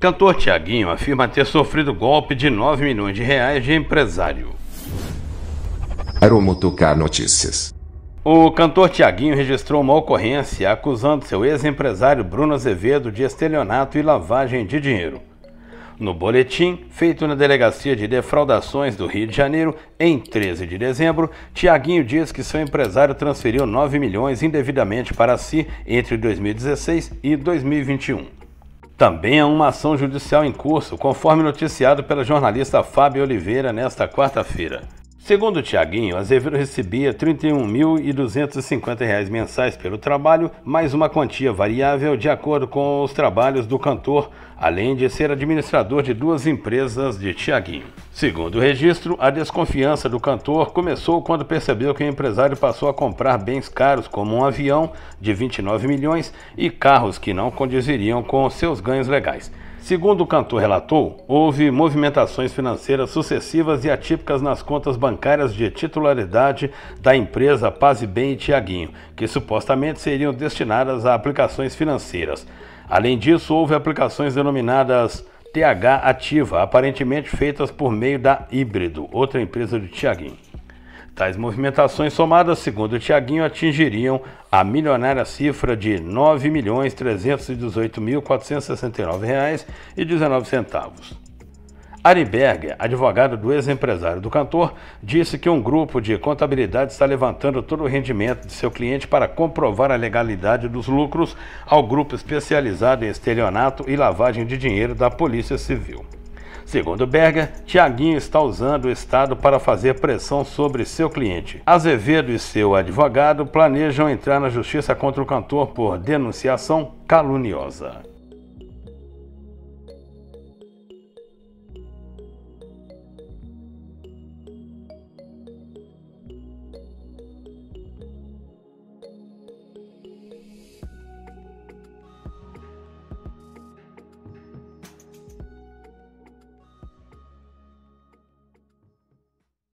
Cantor Tiaguinho afirma ter sofrido golpe de 9 milhões de reais de empresário. Aeromotocar Notícias. O cantor Tiaguinho registrou uma ocorrência acusando seu ex-empresário Bruno Azevedo de estelionato e lavagem de dinheiro. No boletim, feito na Delegacia de Defraudações do Rio de Janeiro, em 13 de dezembro, Tiaguinho diz que seu empresário transferiu 9 milhões indevidamente para si entre 2016 e 2021. Também há uma ação judicial em curso, conforme noticiado pela jornalista Fábio Oliveira nesta quarta-feira. Segundo Tiaguinho, Azevedo recebia R$ 31.250 mensais pelo trabalho, mais uma quantia variável de acordo com os trabalhos do cantor, além de ser administrador de duas empresas de Tiaguinho. Segundo o registro, a desconfiança do cantor começou quando percebeu que o empresário passou a comprar bens caros como um avião de 29 milhões e carros que não condiziriam com seus ganhos legais. Segundo o cantor relatou, houve movimentações financeiras sucessivas e atípicas nas contas bancárias de titularidade da empresa Paz e Bem e Tiaguinho, que supostamente seriam destinadas a aplicações financeiras. Além disso, houve aplicações denominadas TH Ativa, aparentemente feitas por meio da Híbrido, outra empresa de Tiaguinho. Tais movimentações somadas, segundo o Tiaguinho, atingiriam a milionária cifra de R$ 9.318.469,19. Ari Berger, advogado do ex-empresário do cantor, disse que um grupo de contabilidade está levantando todo o rendimento de seu cliente para comprovar a legalidade dos lucros ao grupo especializado em estelionato e lavagem de dinheiro da Polícia Civil. Segundo Berger, Tiaguinho está usando o Estado para fazer pressão sobre seu cliente. Azevedo e seu advogado planejam entrar na justiça contra o cantor por denunciação caluniosa.